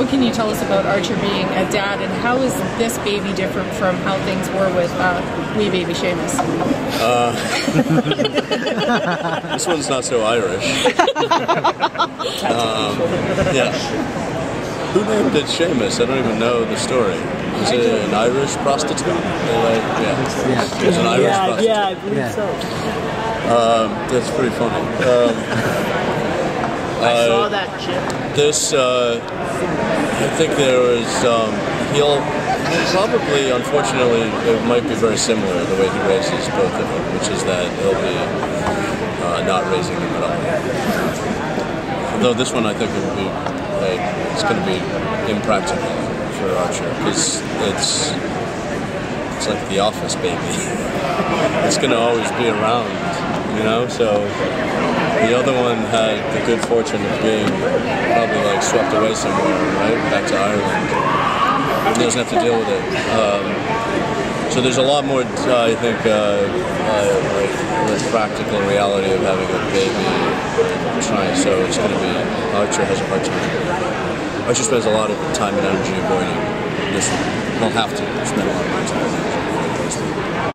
what can you tell us about Archer being a dad, and how is this baby different from how things were with uh, wee baby Seamus? This one's not so Irish. um, yeah. Who named it Seamus? I don't even know the story. Is it an Irish prostitute? They like- yeah. Yeah. It's an Irish Yeah, prostitute. yeah, I believe Yeah. so. That's pretty funny. Um, I saw uh, that chip. this, uh, I think there was, um, he'll probably, unfortunately, it might be very similar the way he raises both of them, which is that he'll be uh, not raising them at all. Although this one, I think it would be like it's going to be impractical for Archer because it's it's like the office baby. it's going to always be around, you know. So the other one had the good fortune of being probably like swept away somewhere, right, back to Ireland. He doesn't have to deal with it. Um, so there's a lot more, uh, I think, uh, uh, like the practical reality of having a baby trying. So it's going to be Archer has a hard time. Archer spends a lot of time and energy avoiding this. He'll have to spend a lot of time.